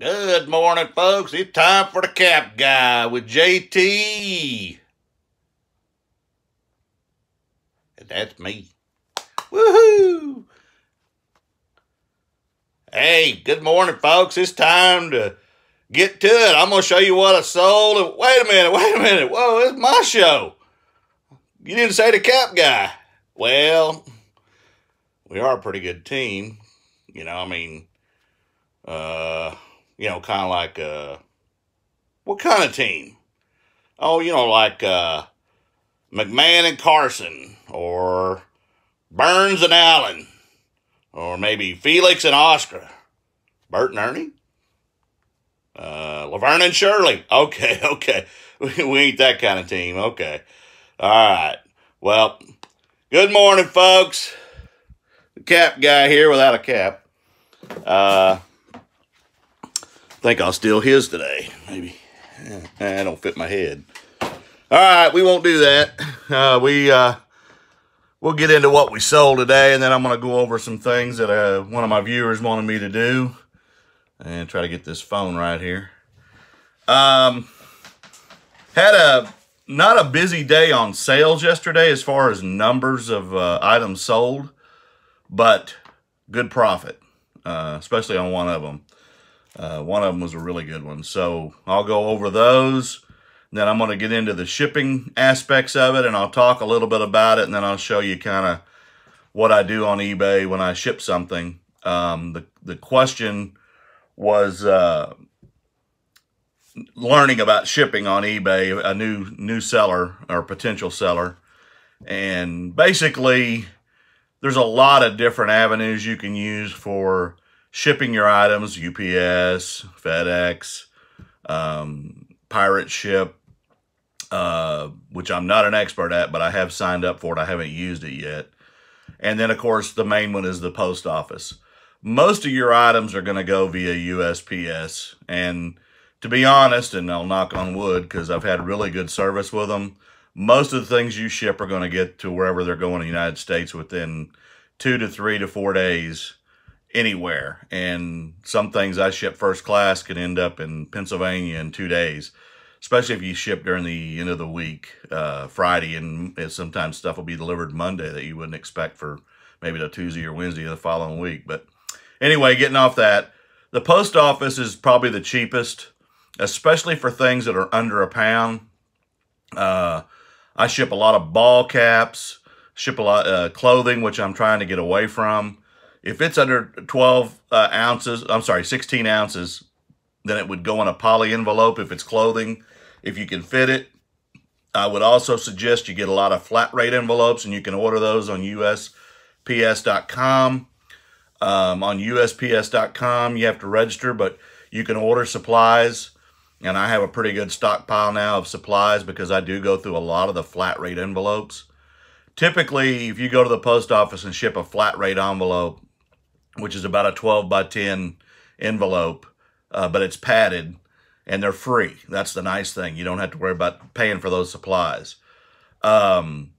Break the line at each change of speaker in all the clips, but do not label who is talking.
Good morning, folks. It's time for the Cap Guy with JT. And that's me. Woohoo! Hey, good morning, folks. It's time to get to it. I'm going to show you what I sold. Wait a minute, wait a minute. Whoa, it's my show. You didn't say the Cap Guy. Well, we are a pretty good team. You know, I mean, uh, you know, kind of like, uh, what kind of team? Oh, you know, like, uh, McMahon and Carson, or Burns and Allen, or maybe Felix and Oscar, Bert and Ernie, uh, Laverne and Shirley. Okay, okay. We ain't that kind of team. Okay. All right. Well, good morning, folks. The cap guy here without a cap. Uh, think I'll steal his today. Maybe. Eh, I don't fit my head. All right, we won't do that. Uh, we uh, we'll get into what we sold today, and then I'm going to go over some things that uh, one of my viewers wanted me to do, and try to get this phone right here. Um, had a not a busy day on sales yesterday as far as numbers of uh, items sold, but good profit, uh, especially on one of them. Uh, one of them was a really good one. So I'll go over those. Then I'm going to get into the shipping aspects of it, and I'll talk a little bit about it, and then I'll show you kind of what I do on eBay when I ship something. Um, the, the question was uh, learning about shipping on eBay, a new new seller or potential seller. And basically, there's a lot of different avenues you can use for shipping your items, UPS, FedEx, um, Pirate Ship, uh, which I'm not an expert at, but I have signed up for it. I haven't used it yet. And then, of course, the main one is the post office. Most of your items are going to go via USPS. And to be honest, and I'll knock on wood because I've had really good service with them, most of the things you ship are going to get to wherever they're going in the United States within two to three to four days anywhere. And some things I ship first class can end up in Pennsylvania in two days, especially if you ship during the end of the week, uh, Friday, and sometimes stuff will be delivered Monday that you wouldn't expect for maybe the Tuesday or Wednesday of the following week. But anyway, getting off that, the post office is probably the cheapest, especially for things that are under a pound. Uh, I ship a lot of ball caps, ship a lot of uh, clothing, which I'm trying to get away from. If it's under 12 uh, ounces, I'm sorry, 16 ounces, then it would go in a poly envelope if it's clothing, if you can fit it. I would also suggest you get a lot of flat rate envelopes, and you can order those on USPS.com. Um, on USPS.com, you have to register, but you can order supplies. And I have a pretty good stockpile now of supplies because I do go through a lot of the flat rate envelopes. Typically, if you go to the post office and ship a flat rate envelope, which is about a 12 by 10 envelope, uh, but it's padded and they're free. That's the nice thing. You don't have to worry about paying for those supplies. Um,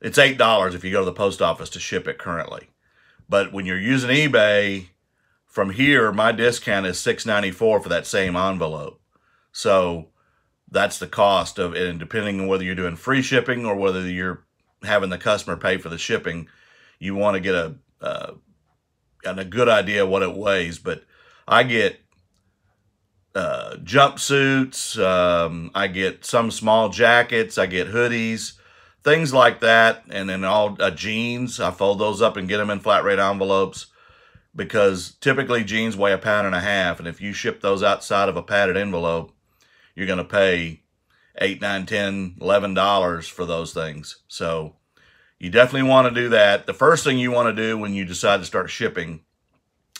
it's $8 if you go to the post office to ship it currently. But when you're using eBay, from here, my discount is $6.94 for that same envelope. So that's the cost of it. And depending on whether you're doing free shipping or whether you're having the customer pay for the shipping, you want to get a, uh, a good idea what it weighs. But I get uh, jumpsuits. Um, I get some small jackets. I get hoodies, things like that. And then all uh, jeans. I fold those up and get them in flat rate envelopes because typically jeans weigh a pound and a half. And if you ship those outside of a padded envelope, you're going to pay eight, nine, ten, eleven dollars for those things. So you definitely want to do that. The first thing you want to do when you decide to start shipping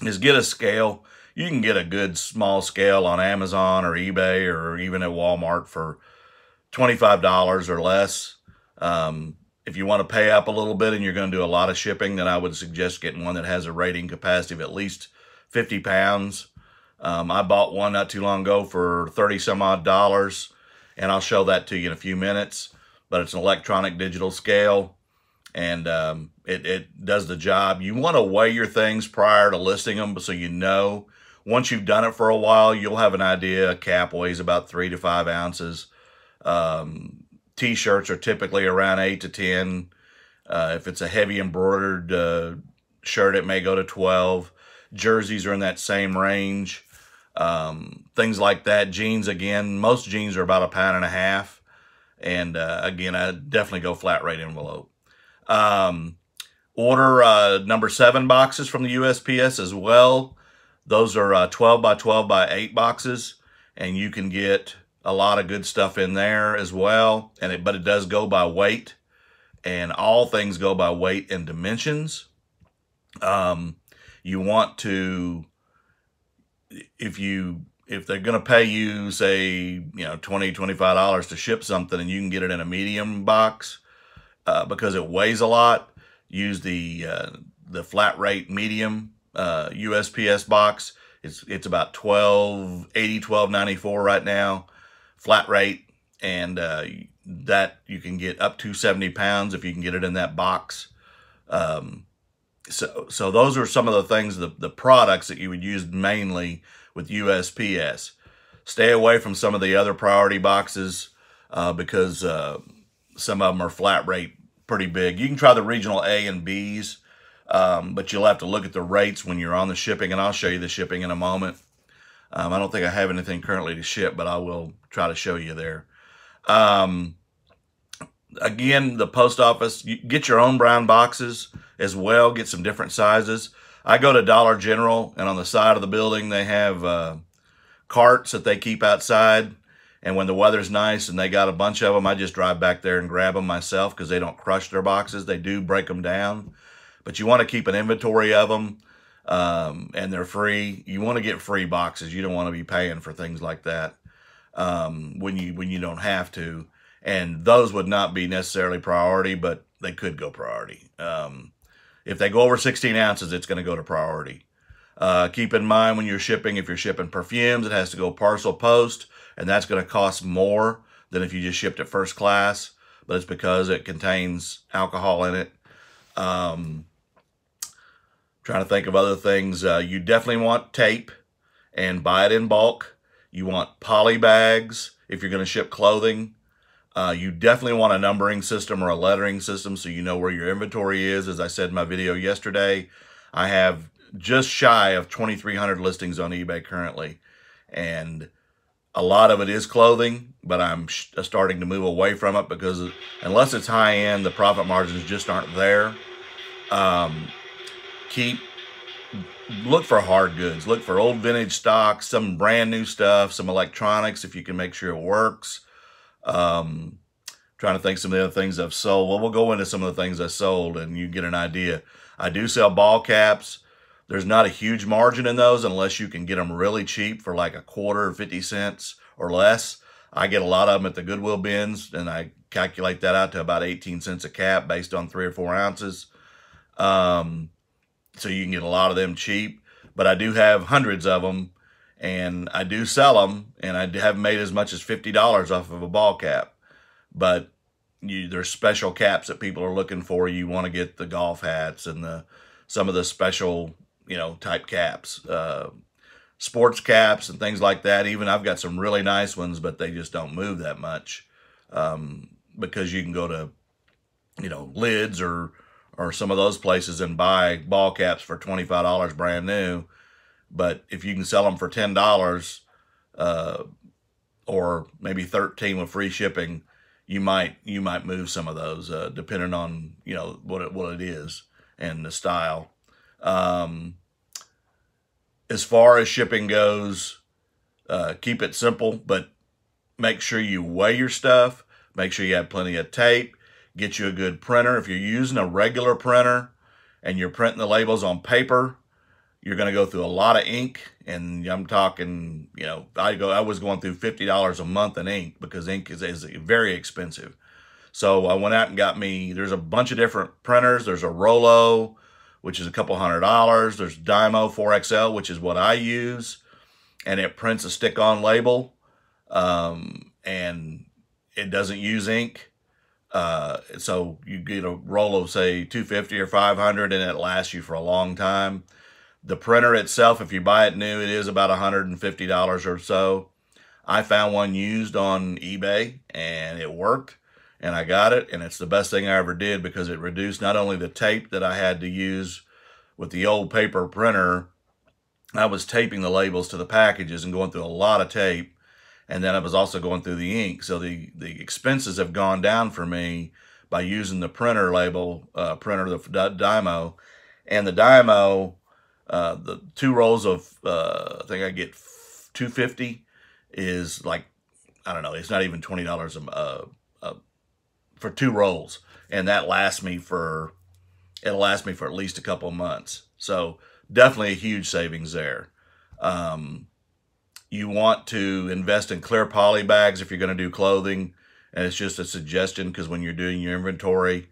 is get a scale. You can get a good small scale on Amazon or eBay or even at Walmart for $25 or less. Um, if you want to pay up a little bit and you're going to do a lot of shipping, then I would suggest getting one that has a rating capacity of at least 50 pounds. Um, I bought one not too long ago for 30 some odd dollars, and I'll show that to you in a few minutes. But it's an electronic digital scale, and um, it, it does the job. You want to weigh your things prior to listing them so you know once you've done it for a while, you'll have an idea. A cap weighs about three to five ounces. Um, T-shirts are typically around eight to 10. Uh, if it's a heavy embroidered uh, shirt, it may go to 12. Jerseys are in that same range. Um, things like that. Jeans, again, most jeans are about a pound and a half. And uh, again, I definitely go flat rate envelope. Um, order uh, number seven boxes from the USPS as well. Those are uh, 12 by 12 by 8 boxes, and you can get a lot of good stuff in there as well. And it, But it does go by weight, and all things go by weight and dimensions. Um, you want to, if you if they're going to pay you, say, you know, 20 $25 to ship something and you can get it in a medium box uh, because it weighs a lot, use the uh, the flat rate medium uh, USPS box. It's it's about 1280 1294 right now, flat rate, and uh, that you can get up to 70 pounds if you can get it in that box. Um, so so those are some of the things, the, the products that you would use mainly with USPS. Stay away from some of the other priority boxes uh, because uh, some of them are flat rate pretty big. You can try the regional A and Bs, um, but you'll have to look at the rates when you're on the shipping, and I'll show you the shipping in a moment. Um, I don't think I have anything currently to ship, but I will try to show you there. Um, again, the post office, get your own brown boxes as well, get some different sizes. I go to Dollar General, and on the side of the building, they have uh, carts that they keep outside. And when the weather's nice and they got a bunch of them, I just drive back there and grab them myself because they don't crush their boxes. They do break them down. But you want to keep an inventory of them, um, and they're free. You want to get free boxes. You don't want to be paying for things like that um, when you when you don't have to. And those would not be necessarily priority, but they could go priority. Um, if they go over 16 ounces, it's going to go to priority. Uh, keep in mind when you're shipping, if you're shipping perfumes, it has to go parcel post, and that's going to cost more than if you just shipped it first class, but it's because it contains alcohol in it. Um, trying to think of other things. Uh, you definitely want tape and buy it in bulk. You want poly bags if you're going to ship clothing. Uh, you definitely want a numbering system or a lettering system so you know where your inventory is. As I said in my video yesterday, I have just shy of 2,300 listings on eBay currently. And a lot of it is clothing, but I'm uh, starting to move away from it because unless it's high end, the profit margins just aren't there. Um, keep look for hard goods. Look for old vintage stock, some brand new stuff, some electronics if you can make sure it works. Um, trying to think some of the other things I've sold. Well, we'll go into some of the things I sold and you get an idea. I do sell ball caps. There's not a huge margin in those unless you can get them really cheap for like a quarter, or 50 cents or less. I get a lot of them at the Goodwill bins and I calculate that out to about 18 cents a cap based on three or four ounces. Um, so you can get a lot of them cheap, but I do have hundreds of them and I do sell them, and I haven't made as much as $50 off of a ball cap. But you, there's special caps that people are looking for. You want to get the golf hats and the some of the special, you know, type caps, uh, sports caps and things like that. Even I've got some really nice ones, but they just don't move that much um, because you can go to, you know, lids or or some of those places and buy ball caps for $25 brand new but if you can sell them for ten dollars, uh, or maybe thirteen with free shipping, you might you might move some of those uh, depending on you know what it, what it is and the style. Um, as far as shipping goes, uh, keep it simple, but make sure you weigh your stuff. Make sure you have plenty of tape. Get you a good printer. If you're using a regular printer and you're printing the labels on paper, you're going to go through a lot of ink and I'm talking, you know, I go, I was going through $50 a month in ink because ink is, is very expensive. So I went out and got me, there's a bunch of different printers. There's a Rollo, which is a couple hundred dollars. There's Dymo 4XL, which is what I use. And it prints a stick-on label. Um, and it doesn't use ink. Uh, so you get a roll of, say 250 or 500 and it lasts you for a long time. The printer itself, if you buy it new, it is about $150 or so. I found one used on eBay and it worked and I got it and it's the best thing I ever did because it reduced not only the tape that I had to use with the old paper printer, I was taping the labels to the packages and going through a lot of tape and then I was also going through the ink. So the, the expenses have gone down for me by using the printer label, uh, printer, the Dymo. And the Dymo uh, the two rolls of, uh, I think I get 250 is like, I don't know, it's not even $20 a, uh, for two rolls. And that lasts me for, it'll last me for at least a couple months. So definitely a huge savings there. Um, you want to invest in clear poly bags if you're going to do clothing. And it's just a suggestion because when you're doing your inventory,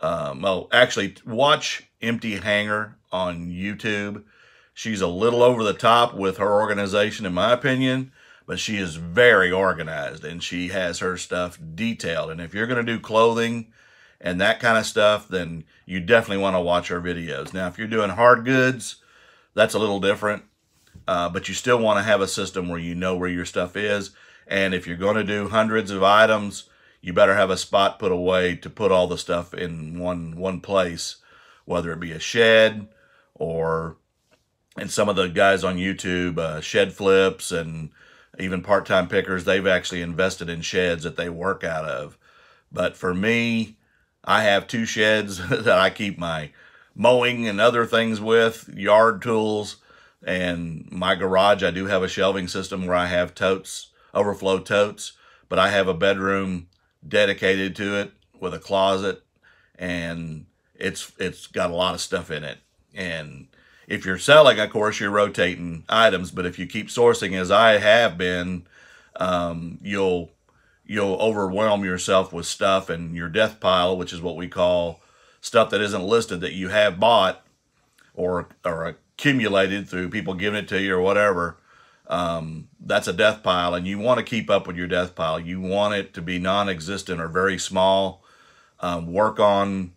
um, well, actually, watch Empty Hanger on YouTube. She's a little over the top with her organization, in my opinion, but she is very organized and she has her stuff detailed. And if you're going to do clothing and that kind of stuff, then you definitely want to watch her videos. Now, if you're doing hard goods, that's a little different, uh, but you still want to have a system where you know where your stuff is. And if you're going to do hundreds of items, you better have a spot put away to put all the stuff in one one place, whether it be a shed or and some of the guys on YouTube, uh, shed flips and even part-time pickers, they've actually invested in sheds that they work out of. But for me, I have two sheds that I keep my mowing and other things with, yard tools, and my garage, I do have a shelving system where I have totes, overflow totes, but I have a bedroom dedicated to it with a closet and it's it's got a lot of stuff in it. And if you're selling, of course, you're rotating items, but if you keep sourcing as I have been, um, you'll you'll overwhelm yourself with stuff and your death pile, which is what we call stuff that isn't listed that you have bought or or accumulated through people giving it to you or whatever. Um, that's a death pile, and you want to keep up with your death pile. You want it to be non-existent or very small. Um, work on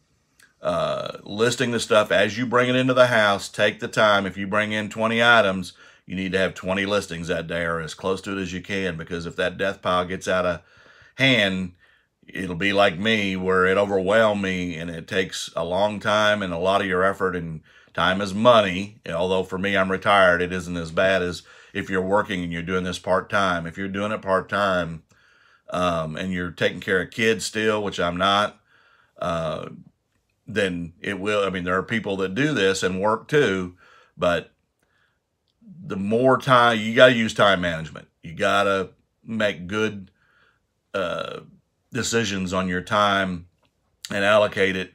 uh, listing the stuff as you bring it into the house. Take the time. If you bring in 20 items, you need to have 20 listings that day or as close to it as you can because if that death pile gets out of hand, it'll be like me where it overwhelmed me and it takes a long time and a lot of your effort and time is money. Although for me, I'm retired, it isn't as bad as if you're working and you're doing this part-time. If you're doing it part-time um, and you're taking care of kids still, which I'm not, uh, then it will. I mean, there are people that do this and work too, but the more time you got to use time management. You got to make good uh, decisions on your time and allocate it.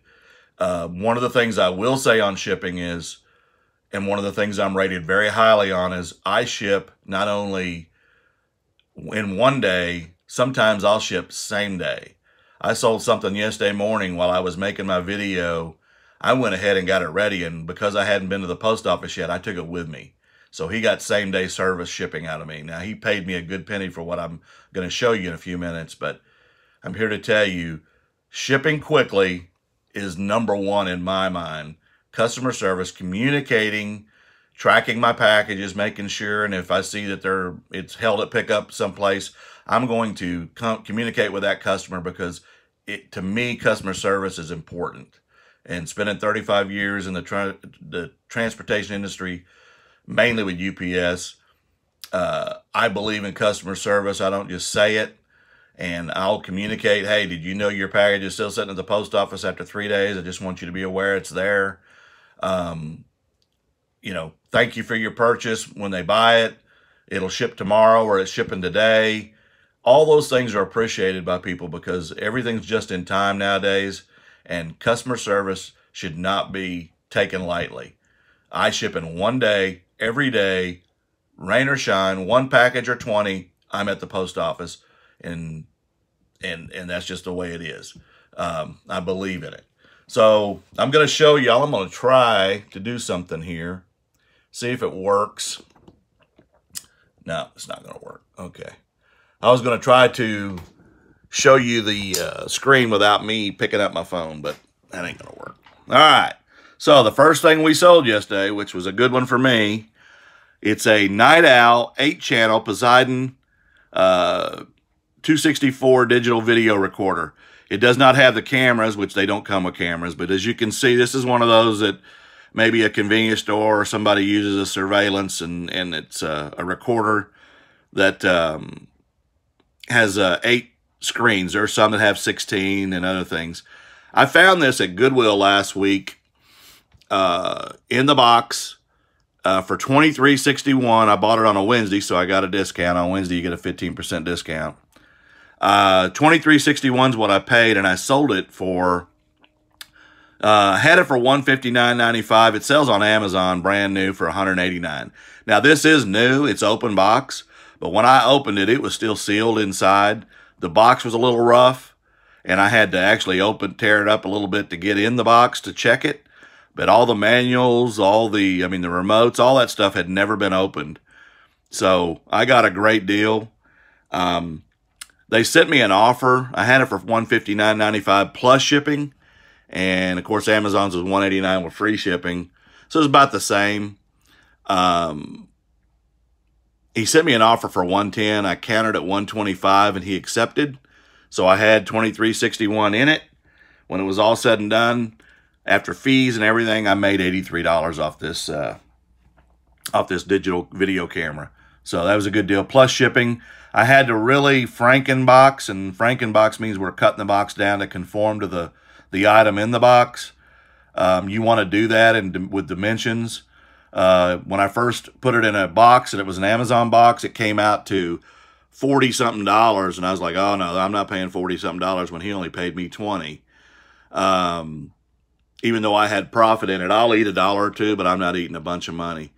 Uh, one of the things I will say on shipping is, and one of the things I'm rated very highly on is I ship not only in one day, sometimes I'll ship same day. I sold something yesterday morning while I was making my video. I went ahead and got it ready, and because I hadn't been to the post office yet, I took it with me. So he got same day service shipping out of me. Now, he paid me a good penny for what I'm going to show you in a few minutes, but I'm here to tell you shipping quickly is number one in my mind. Customer service, communicating, tracking my packages, making sure, and if I see that they're it's held at pickup someplace, I'm going to communicate with that customer because it, to me, customer service is important. And spending 35 years in the, tra the transportation industry, mainly with UPS, uh, I believe in customer service. I don't just say it. And I'll communicate, hey, did you know your package is still sitting at the post office after three days? I just want you to be aware it's there. Um, you know, thank you for your purchase. When they buy it, it'll ship tomorrow or it's shipping today all those things are appreciated by people because everything's just in time nowadays and customer service should not be taken lightly. I ship in one day, every day, rain or shine, one package or 20, I'm at the post office and and and that's just the way it is. Um, I believe in it. So I'm going to show y'all, I'm going to try to do something here. See if it works. No, it's not going to work. Okay. I was going to try to show you the uh, screen without me picking up my phone, but that ain't going to work. All right. So the first thing we sold yesterday, which was a good one for me, it's a Night Owl 8-channel Poseidon uh, 264 digital video recorder. It does not have the cameras, which they don't come with cameras, but as you can see, this is one of those that maybe a convenience store or somebody uses a surveillance and, and it's a, a recorder that um, has uh, eight screens. There are some that have 16 and other things. I found this at Goodwill last week uh, in the box uh, for twenty three sixty one. I bought it on a Wednesday, so I got a discount. On Wednesday, you get a 15% discount. Uh, 2361 is what I paid, and I sold it for, uh, had it for 159.95. It sells on Amazon brand new for 189. Now, this is new. It's open box, but when I opened it, it was still sealed inside. The box was a little rough, and I had to actually open, tear it up a little bit to get in the box to check it. But all the manuals, all the, I mean, the remotes, all that stuff had never been opened. So I got a great deal. Um, they sent me an offer. I had it for $159.95 plus shipping. And of course, Amazon's was 189 with free shipping. So it's about the same. Um, he sent me an offer for 110. I countered at 125 and he accepted. So I had 2361 in it. When it was all said and done, after fees and everything, I made $83 off this uh, off this digital video camera. So that was a good deal. Plus shipping. I had to really Frankenbox, and Frankenbox means we're cutting the box down to conform to the, the item in the box. Um, you want to do that and with dimensions. Uh, when I first put it in a box and it was an Amazon box, it came out to 40 something dollars. And I was like, oh no, I'm not paying 40 something dollars when he only paid me 20. Um, even though I had profit in it, I'll eat a dollar or two, but I'm not eating a bunch of money.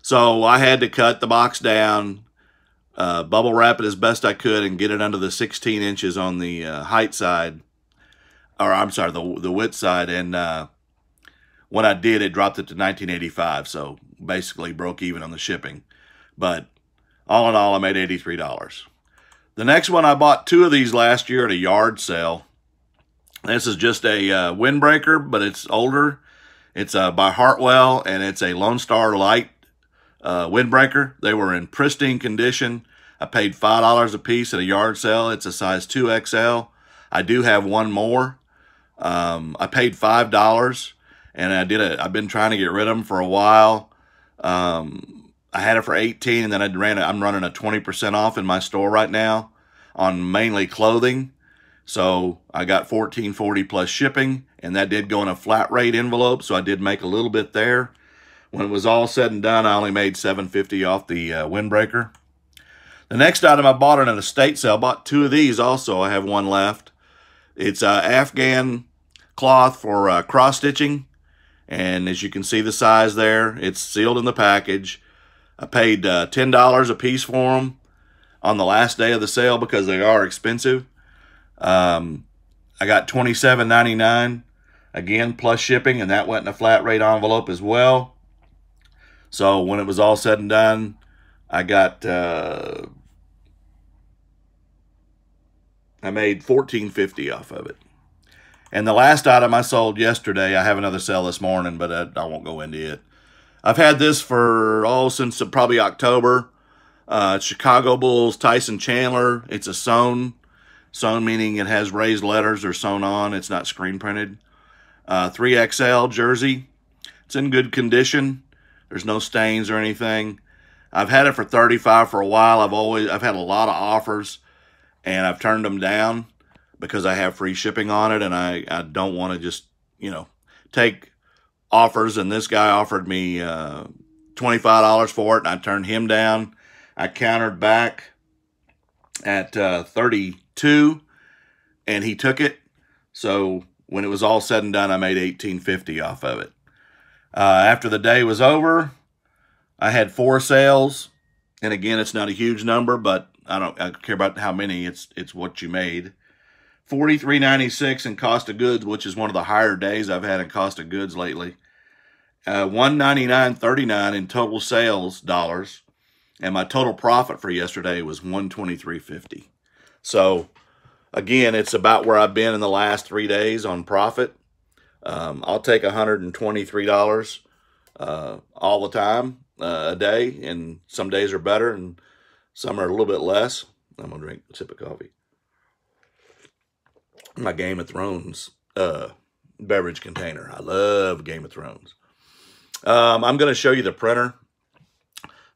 So I had to cut the box down, uh, bubble wrap it as best I could and get it under the 16 inches on the uh, height side, or I'm sorry, the, the width side. And uh, when I did, it dropped it to 1985. So basically broke even on the shipping. But all in all, I made $83. The next one, I bought two of these last year at a yard sale. This is just a uh, windbreaker, but it's older. It's uh, by Hartwell, and it's a Lone Star Light uh, windbreaker. They were in pristine condition. I paid $5 a piece at a yard sale. It's a size 2XL. I do have one more. Um, I paid $5 and I did it. I've been trying to get rid of them for a while. Um, I had it for 18 and then I ran it. I'm running a 20% off in my store right now on mainly clothing. So I got 1440 plus shipping and that did go in a flat rate envelope. So I did make a little bit there. When it was all said and done, I only made 750 off the uh, windbreaker. The next item I bought at an estate sale, bought two of these also. I have one left. It's uh, Afghan cloth for uh, cross-stitching. And as you can see the size there, it's sealed in the package. I paid uh, $10 a piece for them on the last day of the sale because they are expensive. Um, I got $27.99 again plus shipping, and that went in a flat rate envelope as well. So when it was all said and done, I got uh, I made fourteen fifty off of it. And the last item I sold yesterday, I have another sale this morning, but I, I won't go into it. I've had this for oh since probably October. Uh, Chicago Bulls Tyson Chandler. It's a sewn, sewn meaning it has raised letters or sewn on. It's not screen printed. Uh, 3XL jersey. It's in good condition. There's no stains or anything. I've had it for 35 for a while. I've always I've had a lot of offers and I've turned them down because I have free shipping on it and I, I don't want to just, you know, take offers and this guy offered me uh, $25 for it and I turned him down. I countered back at uh, 32 and he took it. So when it was all said and done, I made 1850 off of it. Uh, after the day was over, I had four sales. And again, it's not a huge number, but I don't, I care about how many. It's it's what you made. Forty three ninety six in cost of goods, which is one of the higher days I've had in cost of goods lately. Uh, one ninety nine thirty nine in total sales dollars, and my total profit for yesterday was one twenty three fifty. So, again, it's about where I've been in the last three days on profit. Um, I'll take $123 uh, all the time uh, a day, and some days are better and some are a little bit less. I'm going to drink a sip of coffee. My Game of Thrones uh, beverage container. I love Game of Thrones. Um, I'm going to show you the printer.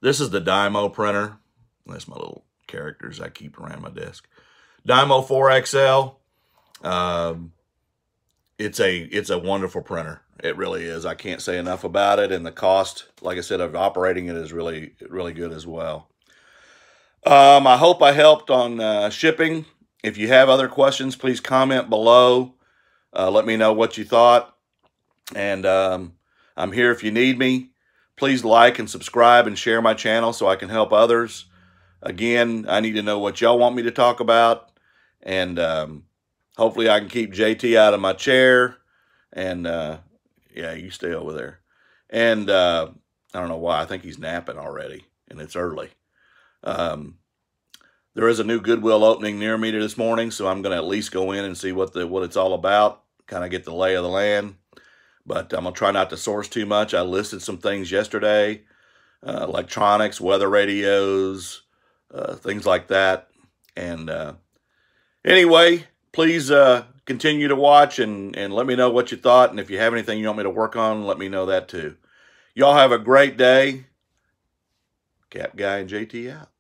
This is the Dymo printer. That's my little characters I keep around my desk. Dymo 4XL. Um, it's a it's a wonderful printer. It really is. I can't say enough about it, and the cost, like I said, of operating it is really really good as well. Um, I hope I helped on uh, shipping. If you have other questions, please comment below. Uh, let me know what you thought, and um, I'm here if you need me. Please like and subscribe and share my channel so I can help others. Again, I need to know what y'all want me to talk about. And um, hopefully I can keep JT out of my chair. And uh, yeah, you stay over there. And uh, I don't know why. I think he's napping already. And it's early. Um, there is a new Goodwill opening near me this morning. So I'm going to at least go in and see what, the, what it's all about. Kind of get the lay of the land but I'm going to try not to source too much. I listed some things yesterday, uh, electronics, weather radios, uh, things like that. And uh, anyway, please uh, continue to watch and, and let me know what you thought. And if you have anything you want me to work on, let me know that too. Y'all have a great day. Cap Guy and JT out.